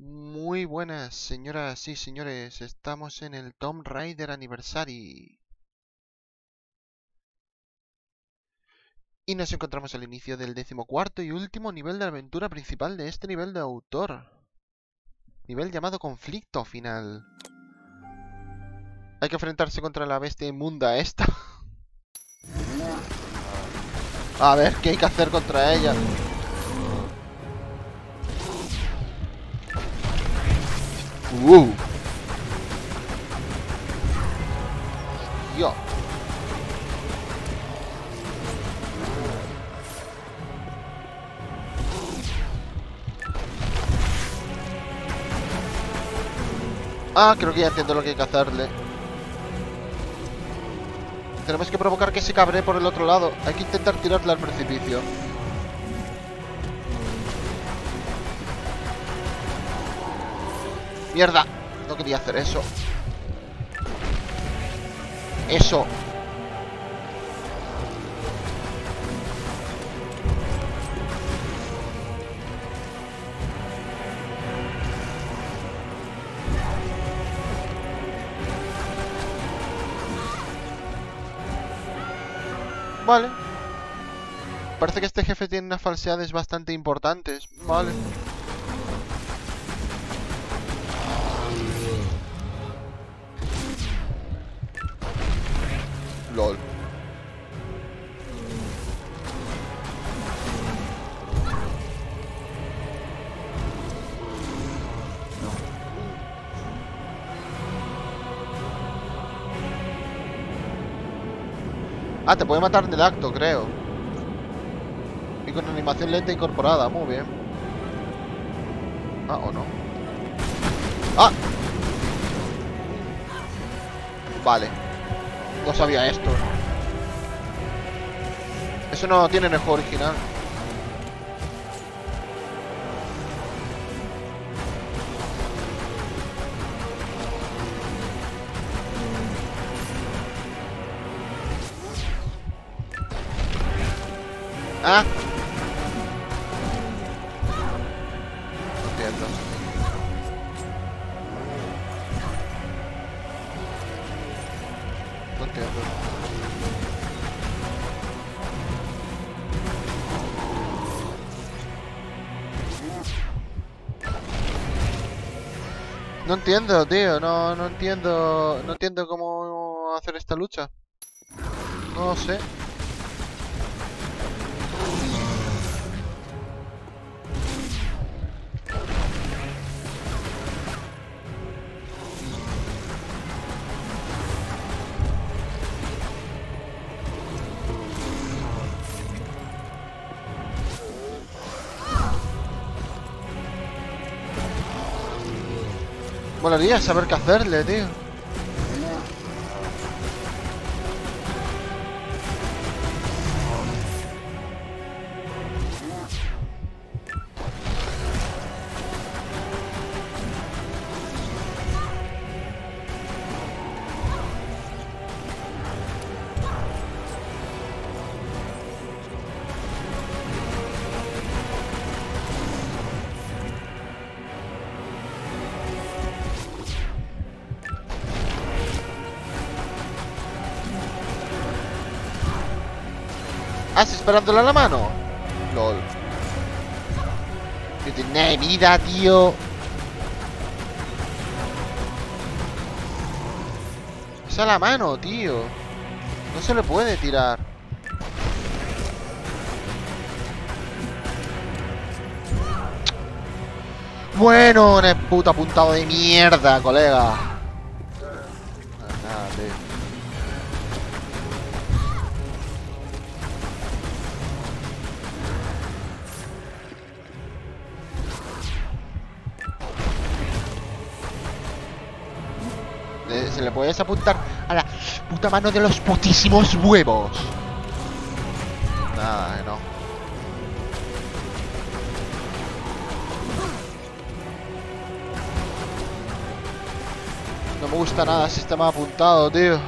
Muy buenas, señoras y señores. Estamos en el Tomb Raider Anniversary. Y nos encontramos al inicio del decimocuarto y último nivel de aventura principal de este nivel de autor. Nivel llamado Conflicto Final. Hay que enfrentarse contra la bestia inmunda esta. A ver, ¿qué hay que hacer contra ella? Uh. Yo. Ah, creo que ya entiendo lo que hay que hacerle. Tenemos que provocar que se cabre por el otro lado. Hay que intentar tirarle al precipicio. ¡Mierda! No quería hacer eso. Eso. Vale. Parece que este jefe tiene unas falsedades bastante importantes. Vale. LOL. Ah, te puede matar del acto, creo. Y con animación lenta incorporada, muy bien. Ah, o no. ¡Ah! Vale. No sabía esto. Eso no tiene en el original. Ah. No entiendo, tío, no, no entiendo, no entiendo cómo hacer esta lucha. No sé. Molaría saber qué hacerle, tío. ¿Has esperándole a la mano? LOL. Que tiene vida, tío. Es a la mano, tío. No se le puede tirar. Bueno, un puto apuntado de mierda, colega. Puedes apuntar a la puta mano de los putísimos huevos. Nada, no. No me gusta nada el sistema apuntado, tío. Ok.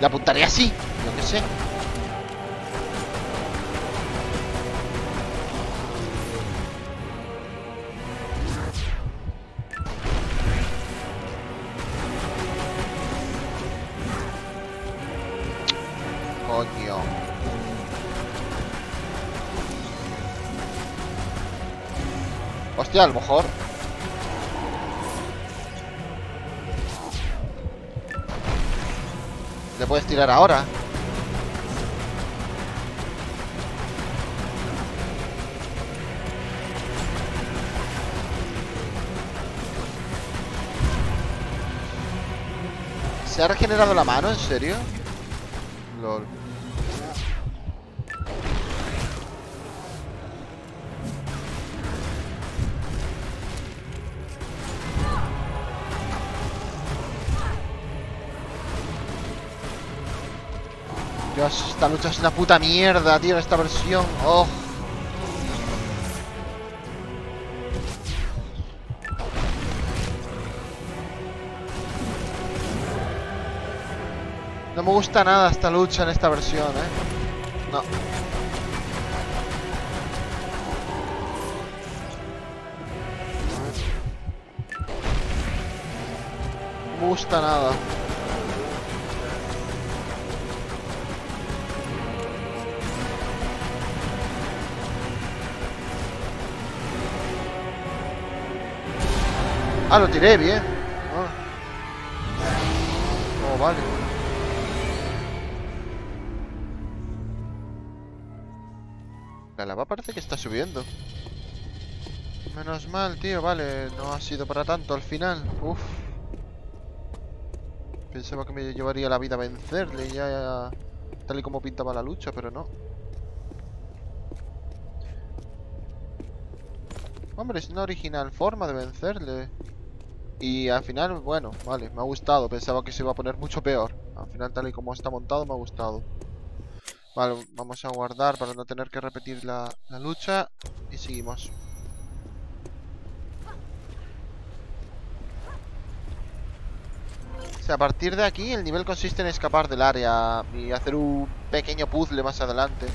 Le apuntaré así, yo qué sé. Hostia, a lo mejor. Le puedes tirar ahora. ¿Se ha regenerado la mano? ¿En serio? LOL. Esta lucha es una puta mierda, tío, esta versión. Oh. No me gusta nada esta lucha en esta versión, eh. No. No me gusta nada. Ah, lo tiré bien. Ah. Oh, vale. La lava parece que está subiendo. Menos mal, tío, vale. No ha sido para tanto al final. Uf. Pensaba que me llevaría la vida a vencerle ya, tal y como pintaba la lucha, pero no. Hombre, es una original forma de vencerle. Y al final, bueno, vale, me ha gustado. Pensaba que se iba a poner mucho peor. Al final, tal y como está montado, me ha gustado. Vale, vamos a guardar para no tener que repetir la, lucha. Y seguimos. O sea, a partir de aquí el nivel consiste en escapar del área y hacer un pequeño puzzle más adelante.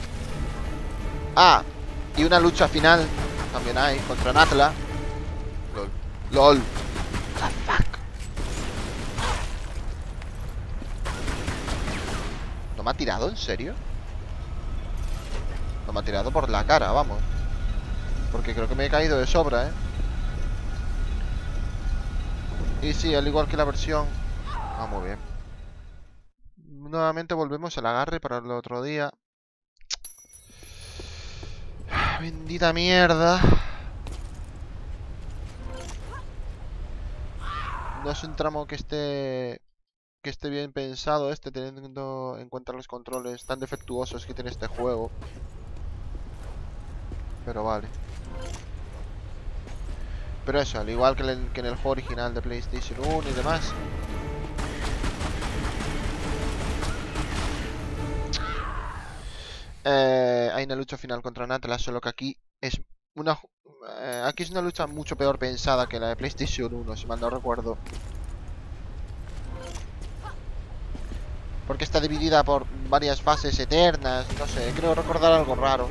Ah, y una lucha final también hay contra Natla. LOL. LOL. The? ¿No me ha tirado? ¿En serio? No me ha tirado por la cara, vamos. Porque creo que me he caído de sobra, ¿eh? Y sí, al igual que la versión... Ah, muy bien. Nuevamente volvemos al agarre para el otro día. Bendita mierda. No es un tramo que esté que esté bien pensado este, teniendo en cuenta los controles tan defectuosos que tiene este juego. Pero vale. Pero eso, al igual que, en el juego original de PlayStation 1 y demás. Eh, hay una lucha final contra Natla, solo que aquí es una eh, aquí es una lucha mucho peor pensada que la de PlayStation 1, si mal no recuerdo. Porque está dividida por varias fases eternas, no sé, creo recordar algo raro.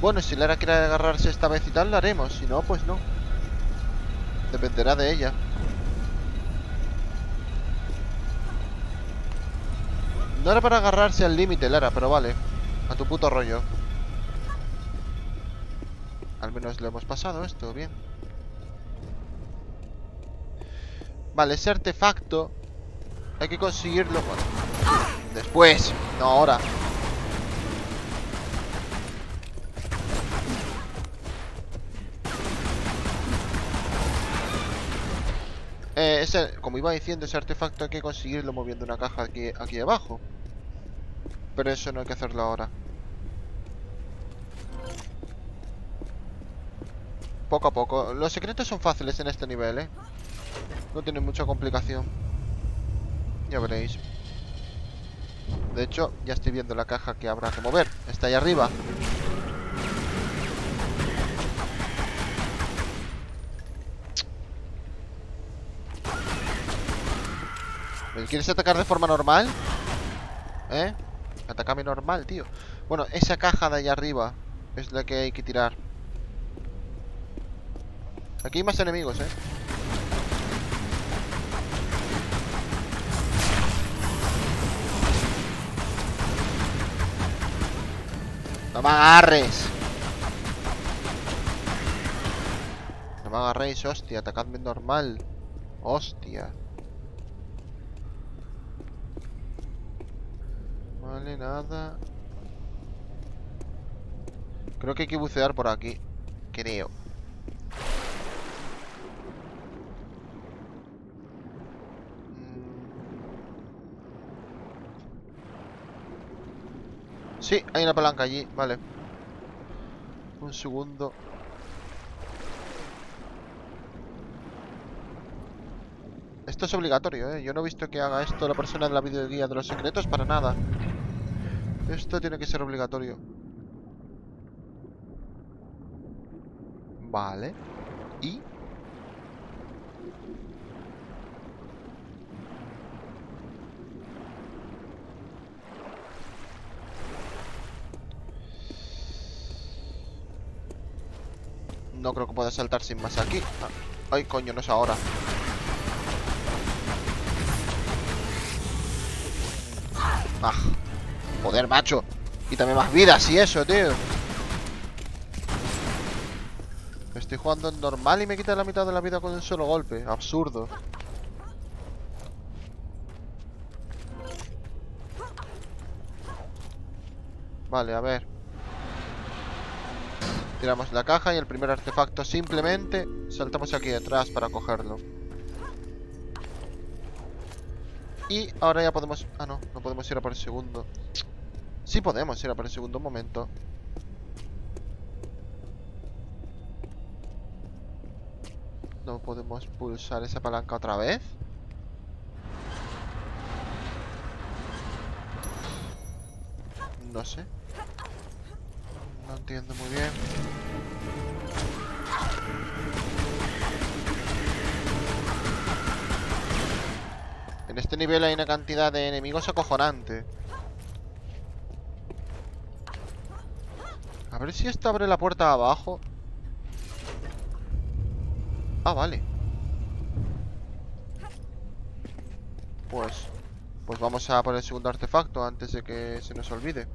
Bueno, si Lara quiere agarrarse esta vez y tal, la haremos. Si no, pues no. Dependerá de ella. No era para agarrarse al límite, Lara, pero vale. A tu puto rollo. Al menos lo hemos pasado esto, bien. Vale, ese artefacto hay que conseguirlo bueno, después, no ahora. Eh, ese, como iba diciendo, ese artefacto hay que conseguirlo moviendo una caja aquí, aquí abajo. Pero eso no hay que hacerlo ahora. Poco a poco. Los secretos son fáciles en este nivel, ¿eh? No tienen mucha complicación. Ya veréis. De hecho, ya estoy viendo la caja que habrá que mover. Está ahí arriba. ¿Me quieres atacar de forma normal? ¿Eh? Atacame normal, tío. Bueno, esa caja de allá arriba es la que hay que tirar. Aquí hay más enemigos, ¿eh? No me agarres. No me agarréis, hostia. Atacadme normal. Hostia. Vale, nada. Creo que hay que bucear por aquí. Creo. Mm. Sí, hay una palanca allí, vale. Un segundo. Esto es obligatorio, ¿eh? Yo no he visto que haga esto la persona de la videoguía de los secretos para nada. Esto tiene que ser obligatorio. Vale. ¿Y? No creo que pueda saltar sin más aquí. Ah, ay, coño, no es ahora. Ah, joder, macho. Quítame más vidas y eso, tío. Estoy jugando en normal y me quita la mitad de la vida con un solo golpe. Absurdo. Vale, a ver. Tiramos la caja y el primer artefacto simplemente saltamos aquí detrás para cogerlo. Y ahora ya podemos... Ah, no, no podemos ir a por el segundo. Sí podemos ir a por el segundo, un momento. No podemos pulsar esa palanca otra vez. No sé. No entiendo muy bien. En este nivel hay una cantidad de enemigos acojonante. Ver si esto abre la puerta abajo. Ah, vale. Pues... Pues vamos a por el segundo artefacto antes de que se nos olvide.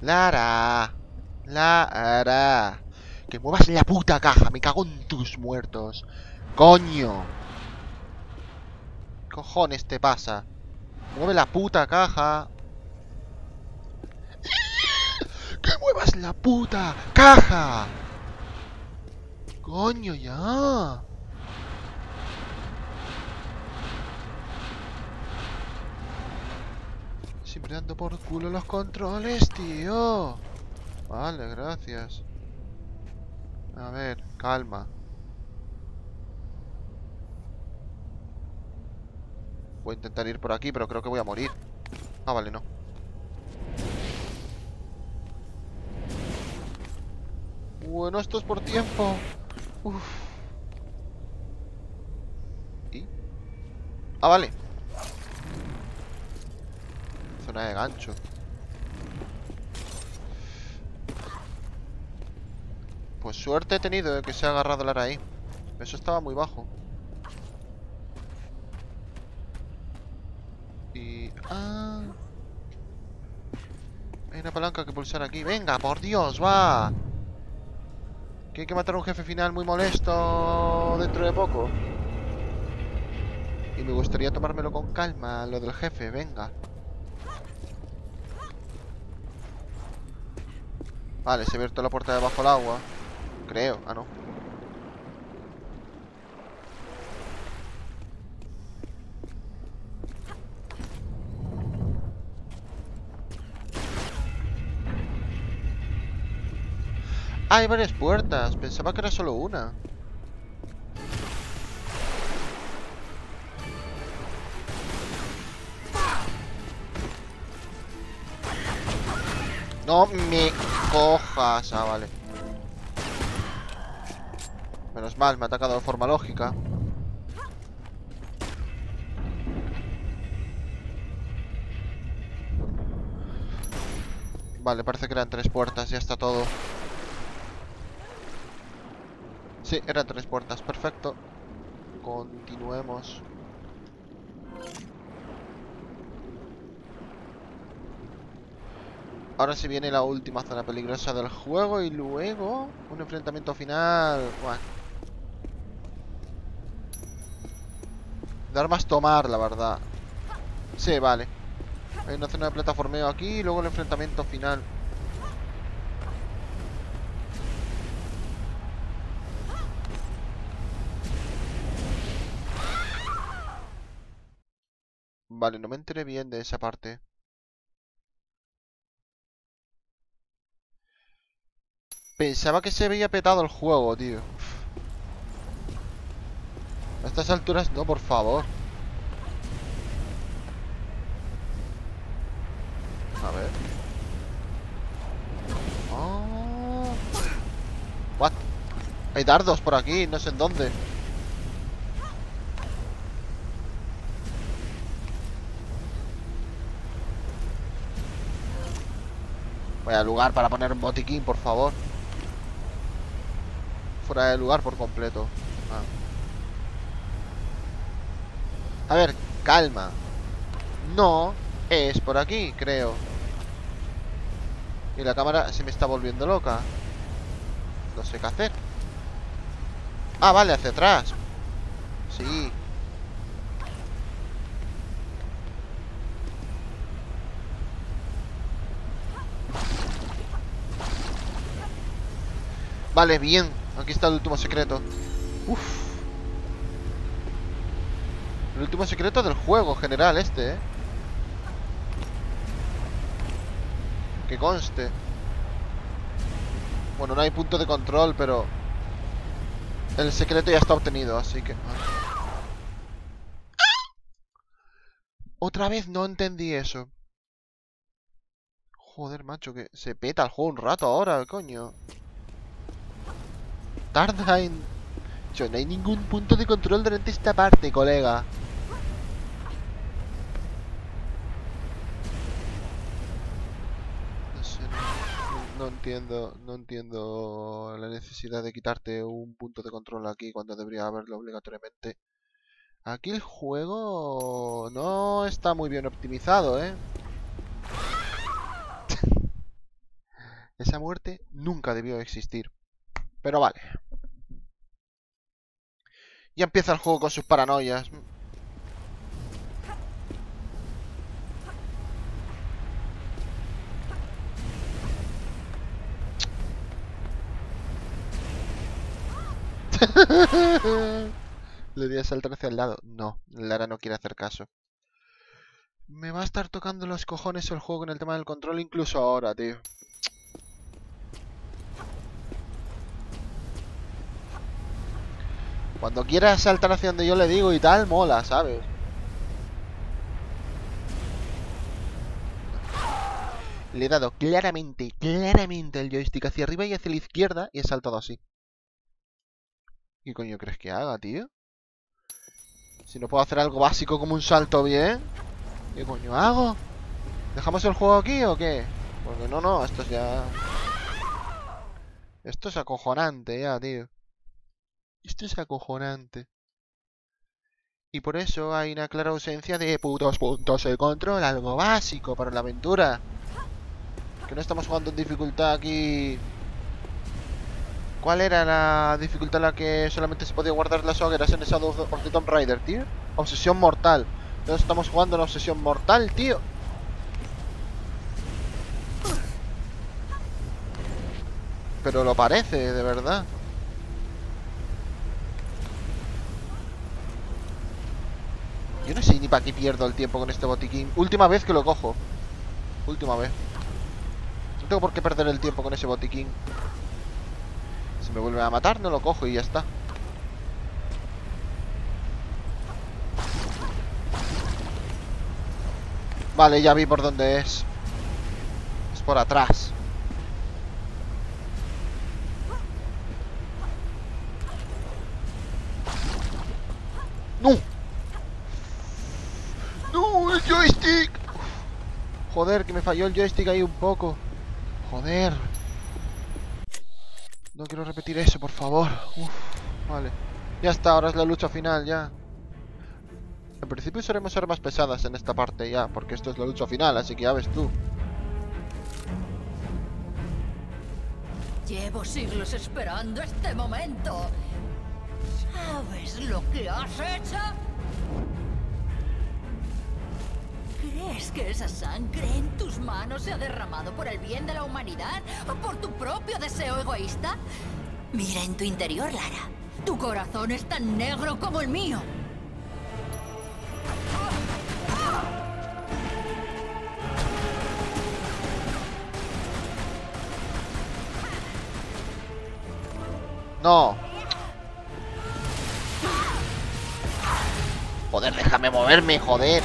Lara. Lara. Que muevas la puta caja. Me cago en tus muertos. Coño. ¿Qué cojones te pasa? Mueve la puta caja. ¡Que muevas la puta caja! Coño, ya. Siempre dando por culo los controles, tío. Vale, gracias. A ver, calma. Voy a intentar ir por aquí, pero creo que voy a morir. Ah, vale, no. Bueno, esto es por tiempo. Uf. Ah, vale. Zona de gancho. Pues suerte he tenido de que se ha agarrado el ara ahí. Eso estaba muy bajo. Y... Ah... Hay una palanca que pulsar aquí. ¡Venga, por Dios, va! Que hay que matar a un jefe final muy molesto dentro de poco. Y me gustaría tomármelo con calma, lo del jefe, venga. Vale, se ha abierto la puerta debajo del agua. Creo, ah no. Hay varias puertas. Pensaba que era solo una. No me cojas. Ah, vale. Menos mal, me ha atacado de forma lógica. Vale, parece que eran tres puertas, ya está todo. Sí, eran tres puertas, perfecto. Continuemos. Ahora se viene la última zona peligrosa del juego y luego un enfrentamiento final. Bueno. De armas tomar, la verdad. Sí, vale. Hay una zona de plataformeo aquí y luego el enfrentamiento final. Vale, no me enteré bien de esa parte. Pensaba que se había petado el juego, tío. A estas alturas no, por favor. A ver. Oh. What? Hay dardos por aquí, no sé en dónde. Vaya lugar para poner un botiquín, por favor. Fuera de lugar por completo. Ah. A ver, calma. No es por aquí, creo. Y la cámara se me está volviendo loca. No sé qué hacer. Ah, vale, hacia atrás. Sí. Vale, bien. Aquí está el último secreto. Uf. El último secreto del juego general este, ¿eh? Que conste. Bueno, no hay punto de control, pero... El secreto ya está obtenido, así que... Otra vez no entendí eso. Joder, macho, que se peta el juego un rato ahora, coño. Tarda en... Yo, no hay ningún punto de control durante esta parte, colega. no entiendo, no entiendo la necesidad de quitarte un punto de control aquí cuando debería haberlo obligatoriamente. Aquí el juego no está muy bien optimizado, ¿eh? Esa muerte nunca debió existir. Pero vale. Ya empieza el juego con sus paranoias. Le di a saltar hacia el lado. No, Lara no quiere hacer caso. Me va a estar tocando los cojones el juego en el tema del control incluso ahora, tío. Cuando quiera saltar hacia donde yo le digo y tal, mola, ¿sabes? Le he dado claramente, claramente el joystick hacia arriba y hacia la izquierda y he saltado así. ¿Qué coño crees que haga, tío? Si no puedo hacer algo básico como un salto bien ¿Qué coño hago? ¿Dejamos el juego aquí o qué? Porque no, no, esto es ya... Esto es acojonante ya, tío Esto es acojonante Y por eso hay una clara ausencia de putos puntos de control Algo básico para la aventura Que no estamos jugando en dificultad aquí ¿Cuál era la dificultad en la que solamente se podía guardar las hogueras en esa of the Tomb Raider, tío? Obsesión mortal. Entonces estamos jugando en obsesión mortal, tío. Pero lo parece, de verdad. Yo no sé ni para qué pierdo el tiempo con este botiquín. Última vez que lo cojo. Última vez. No tengo por qué perder el tiempo con ese botiquín. Si me vuelve a matar, no lo cojo y ya está. Vale, ya vi por dónde es. Es por atrás. ¡No! ¡No! ¡El joystick! Joder, que me falló el joystick ahí un poco. Joder. No quiero repetir eso, por favor. Vale. Ya está, ahora es la lucha final, ya. En principio seremos armas pesadas en esta parte ya, porque esto es la lucha final, así que ya ves tú. Llevo siglos esperando este momento. ¿Sabes lo que has hecho? ¿Crees que esa sangre en tus manos se ha derramado por el bien de la humanidad o por tu propio deseo egoísta? Mira en tu interior, Lara. Tu corazón es tan negro como el mío. No. Joder, déjame moverme, joder.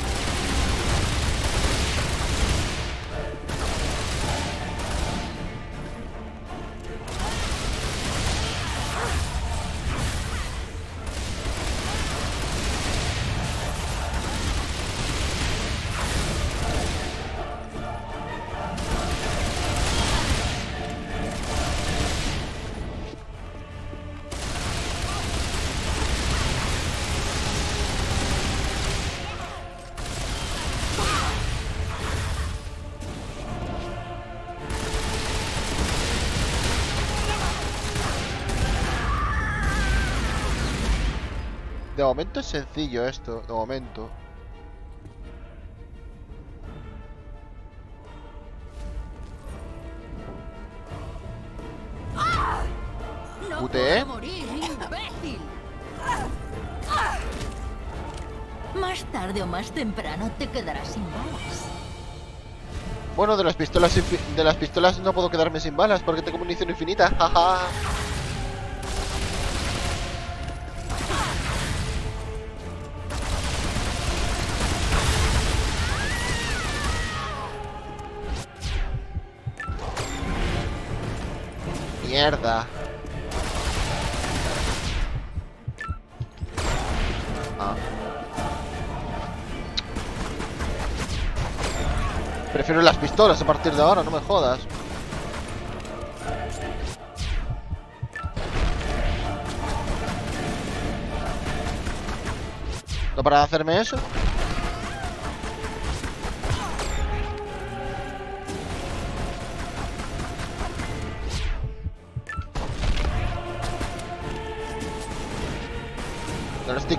Momento es sencillo esto, de momento. ¡No ¿Puteé? puedo morir, imbécil! Más tarde o más temprano te quedarás sin balas. Bueno, de las pistolas de las pistolas no puedo quedarme sin balas porque tengo munición infinita. Jaja. Ah. Prefiero las pistolas a partir de ahora, no me jodas. ¿No para de hacerme eso?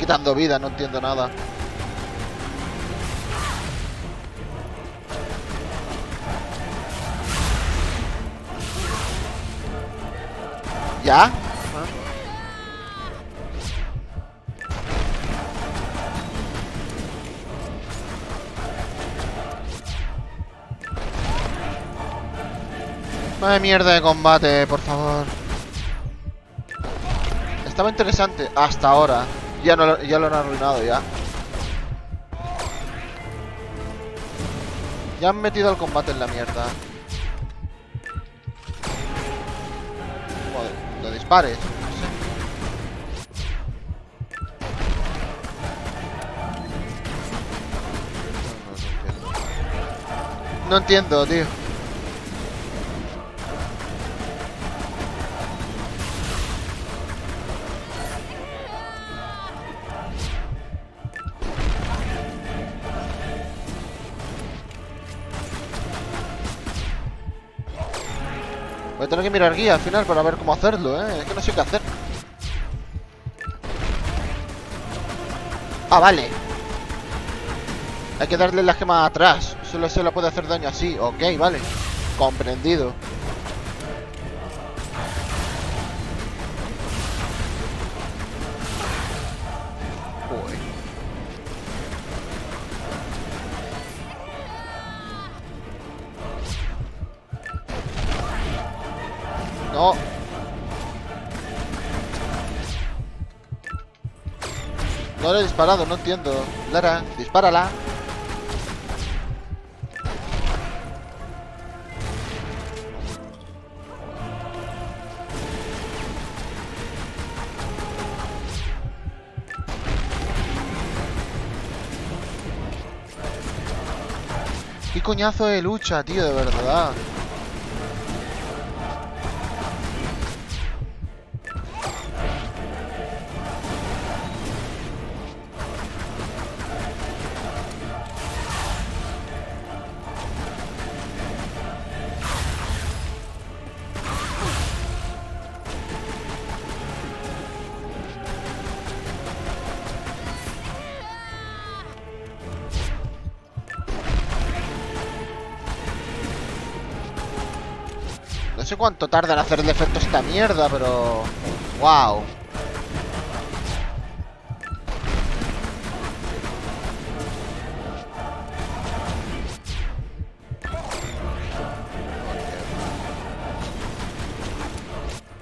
Quitando vida, no entiendo nada. ¿Ya? Ah. Madre mierda de combate, por favor. Estaba interesante hasta ahora. Ya, lo- lo han arruinado ya. Ya han metido el combate en la mierda. Joder, no dispares. no. No entiendo, tío. Tener que mirar guía al final para ver cómo hacerlo, ¿eh? Es que no sé qué hacer. Ah, vale. Hay que darle la gema atrás. Solo se le puede hacer daño así. Ok, vale. Comprendido. Disparado, no entiendo. Lara, dispárala. ¿Qué coñazo de lucha, tío? De verdad. Cuánto tarda en hacer el efecto esta mierda, pero... ¡Wow!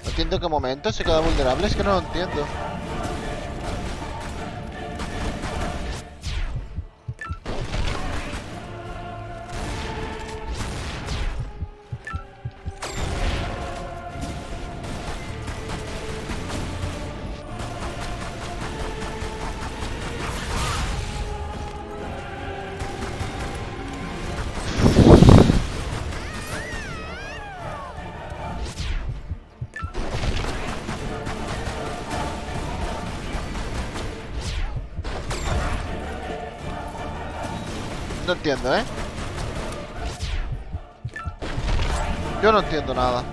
No entiendo qué momento se queda vulnerable, es que no lo entiendo. Entiendo, ¿eh? Yo no entiendo nada.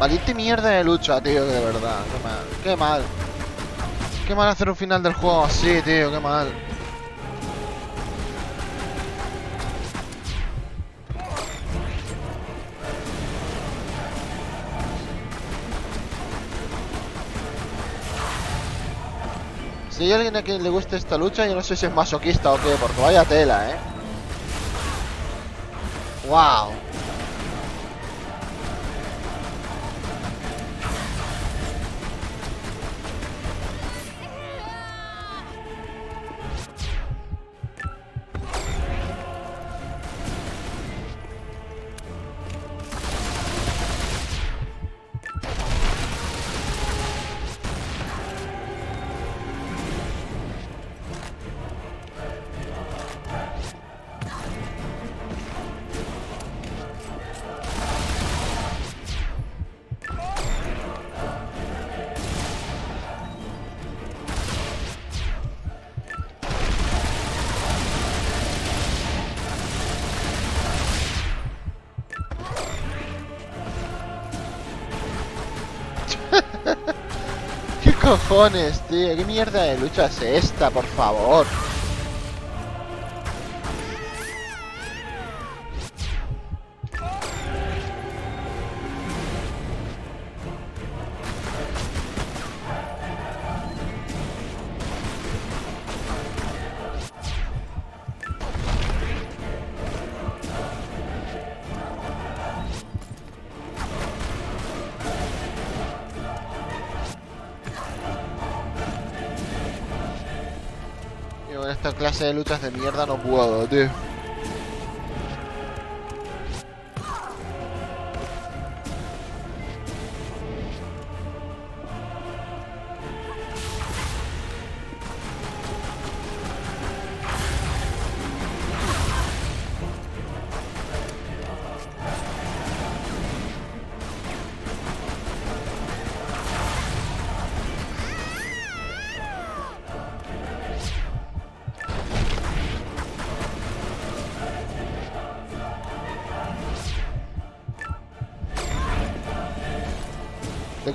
Valiente mierda de lucha, tío, de verdad. Qué mal. Qué mal. Qué mal hacer un final del juego así, tío, qué mal. Si hay alguien a quien le guste esta lucha, yo no sé si es masoquista o qué, porque vaya tela, ¿eh? ¡Wow! Cojones, tío? ¿Qué mierda de lucha es esta, por favor? Clase de luchas de mierda no puedo, tío.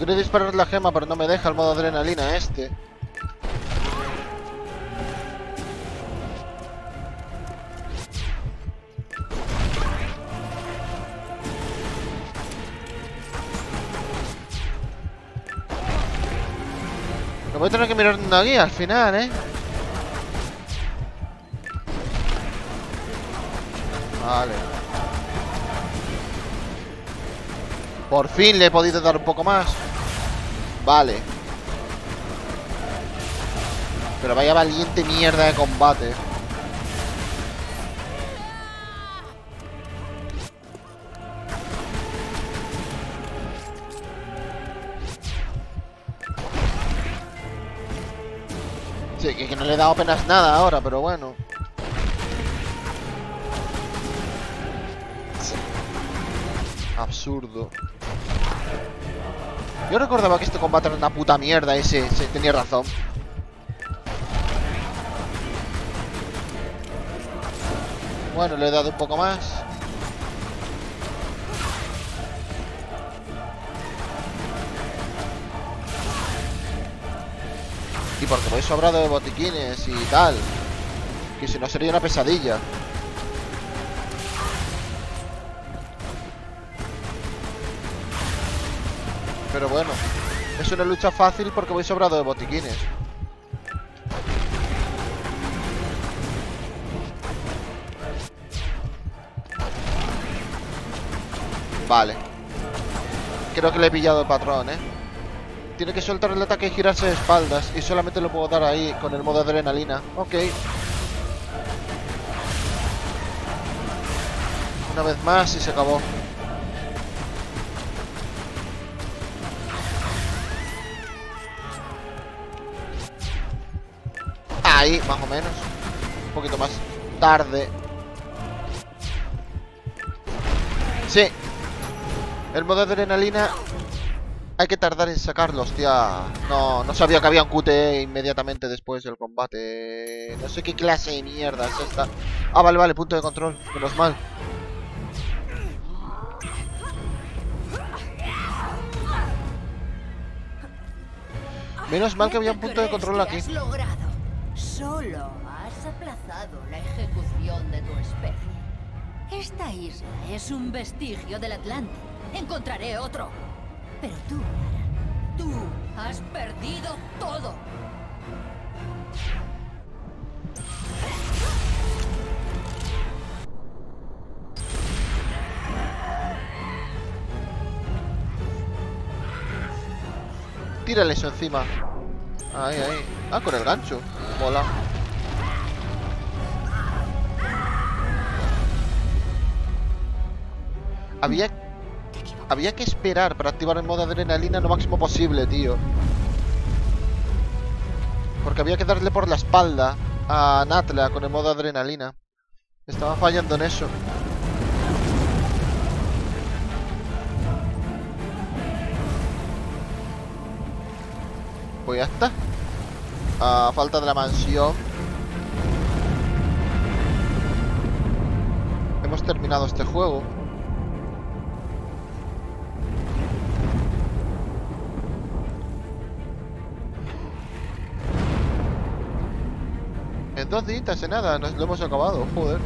Quiero disparar la gema, pero no me deja el modo adrenalina este. Me voy a tener que mirar una guía al final, ¿eh? Vale. Por fin le he podido dar un poco más. Vale. Pero vaya valiente mierda de combate. Sí, que, que no le he dado apenas nada ahora, pero bueno. Absurdo. Yo recordaba que este combate era una puta mierda ese, ese tenía razón. Bueno, le he dado un poco más. Y porque voy sobrado de botiquines y tal. Que si no sería una pesadilla. Pero bueno, es una lucha fácil porque voy sobrado de botiquines. Vale. Creo que le he pillado el patrón, ¿eh? Tiene que soltar el ataque y girarse de espaldas. Y solamente lo puedo dar ahí, con el modo adrenalina. Ok. Una vez más y se acabó. Ahí, más o menos. Un poquito más tarde. Sí. El modo adrenalina hay que tardar en sacarlo, hostia. No, no sabía que había un QTE inmediatamente después del combate. No sé qué clase de mierda es esta. Ah, vale, vale, punto de control. Menos mal. Menos mal que había un punto de control aquí. Solo has aplazado la ejecución de tu especie. Esta isla es un vestigio del Atlante. Encontraré otro. Pero tú, tú has perdido todo. Tírale eso encima. Ahí, ahí. Ah, con el gancho. Mola. Había... Había que esperar para activar el modo adrenalina lo máximo posible, tío. Porque había que darle por la espalda a Natla con el modo adrenalina. Estaba fallando en eso. Pues ya está. A falta de la mansión. Hemos terminado este juego. En dos días en nada, nos lo hemos acabado, joder.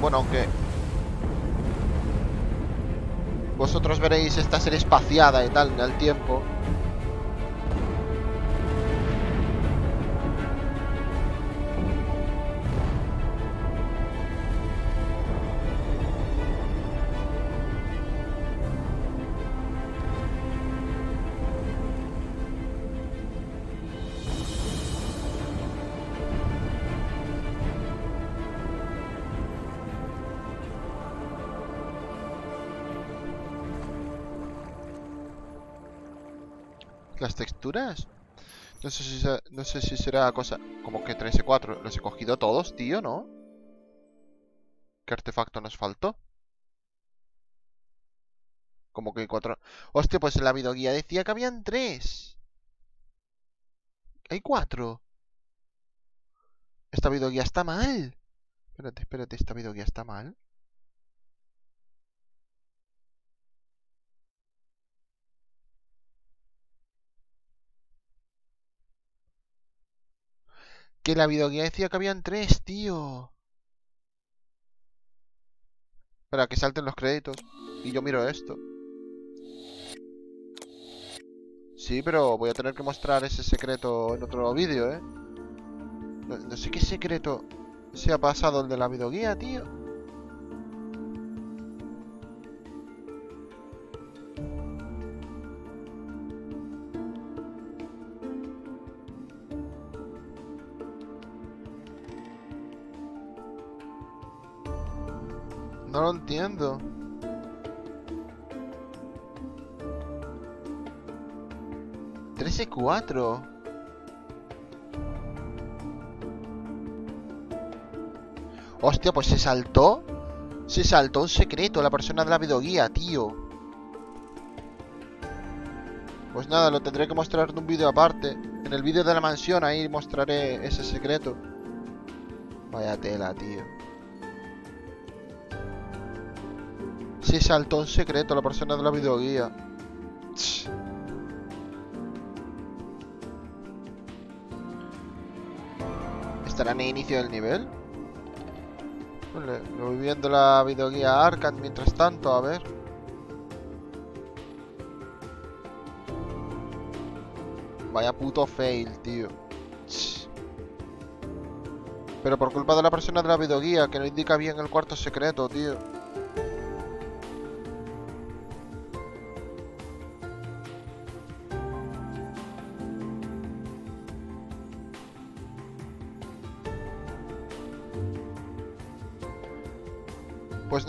Bueno, aunque vosotros veréis esta serie espaciada y tal en el tiempo. No sé si será cosa como que 3 y 4. Los he cogido todos, tío, ¿no? ¿Qué artefacto nos faltó? Como que 4. Hostia, pues la videoguía decía que habían 3. Hay 4. Esta videoguía está mal. Espérate, espérate, esta videoguía está mal. Que la videoguía decía que habían tres, tío. Espera, que salten los créditos. Y yo miro esto. Sí, pero voy a tener que mostrar ese secreto en otro vídeo, ¿eh? No, no sé qué secreto se ha pasado el de la videoguía, tío. No lo entiendo. Trece cuatro. Hostia, pues se saltó. Se saltó un secreto la persona de la videoguía, tío. Pues nada, lo tendré que mostrar en un vídeo aparte. En el vídeo de la mansión ahí mostraré ese secreto. Vaya tela, tío. Se saltó un secreto la persona de la videoguía. Tch. ¿Estará en inicio del nivel? Vale, lo voy viendo la videoguía Arkham mientras tanto, a ver. Vaya puto fail, tío. Pero por culpa de la persona de la videoguía que no indica bien el cuarto secreto, tío.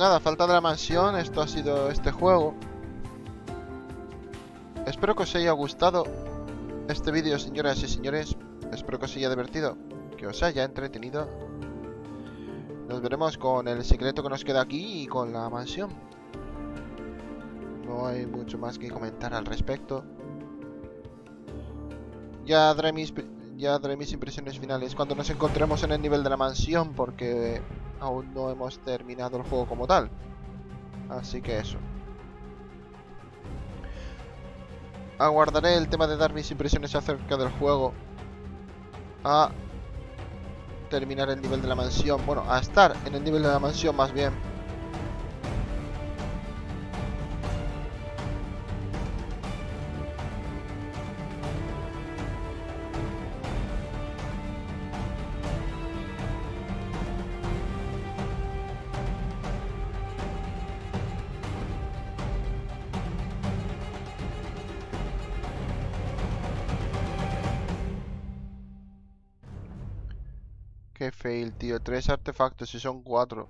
Nada, falta de la mansión, esto ha sido este juego. Espero que os haya gustado este vídeo, señoras y señores. Espero que os haya divertido, que os haya entretenido. Nos veremos con el secreto que nos queda aquí y con la mansión. No hay mucho más que comentar al respecto. Ya daré mis, ya daré mis impresiones finales cuando nos encontremos en el nivel de la mansión, porque aún no hemos terminado el juego como tal. Así que eso. Aguardaré el tema de dar mis impresiones acerca del juego a terminar el nivel de la mansión. Bueno, a estar en el nivel de la mansión más bien. Tío. Tres artefactos y son cuatro.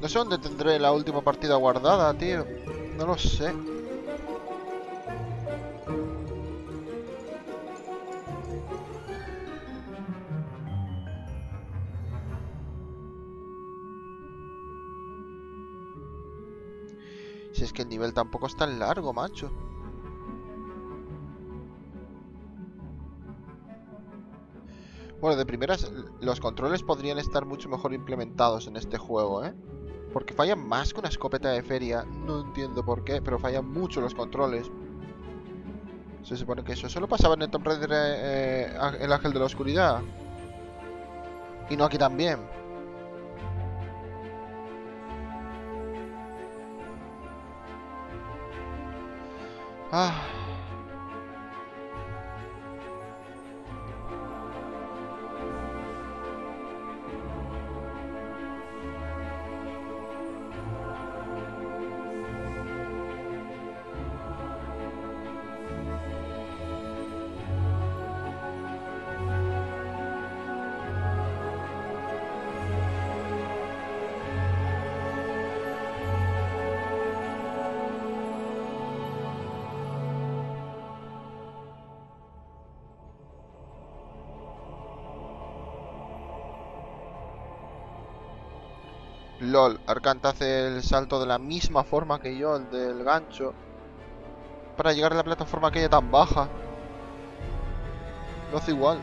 No sé dónde tendré la última partida guardada, tío. No lo sé. Tampoco es tan largo, macho. Bueno, de primeras, los controles podrían estar mucho mejor implementados en este juego, ¿eh? Porque fallan más que una escopeta de feria. No entiendo por qué, pero fallan mucho los controles. Se supone que eso solo pasaba en el Tomb Raider eh, El Ángel de la Oscuridad. Y no aquí también. Ah. Arcant hace el salto de la misma forma que yo, el del gancho. Para llegar a la plataforma aquella tan baja. Lo hace igual.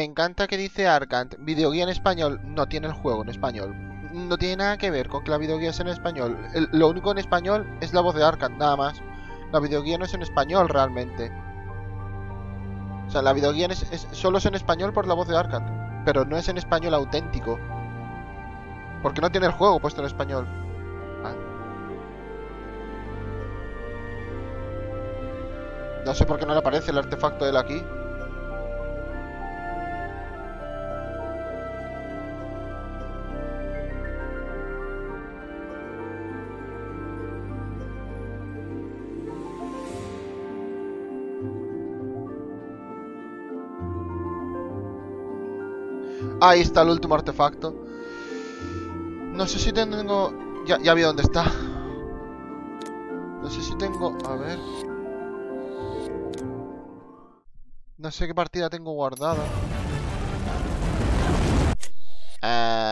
Me encanta que dice Arcant, videoguía en español. No tiene el juego en español. No tiene nada que ver con que la videoguía sea en español. Lo único en español es la voz de Arcant, nada más. La videoguía no es en español realmente. O sea, la videoguía es, es- solo es en español por la voz de Arcant. Pero no es en español auténtico. Porque no tiene el juego puesto en español. Ah. No sé por qué no le aparece el artefacto de él aquí. Ahí está el último artefacto. No sé si tengo... Ya, ya vi dónde está. No sé si tengo... A ver... No sé qué partida tengo guardada. Eh...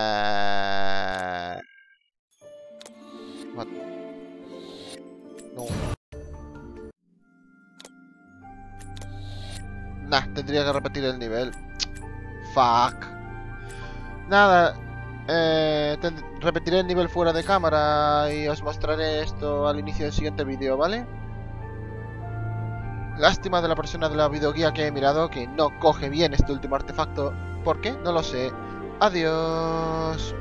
No. Nah, tendría que repetir el nivel. Fuck. Nada. Eh, repetiré el nivel fuera de cámara y os mostraré esto al inicio del siguiente vídeo, ¿vale? Lástima de la persona de la videoguía que he mirado que no coge bien este último artefacto. ¿Por qué? No lo sé. Adiós.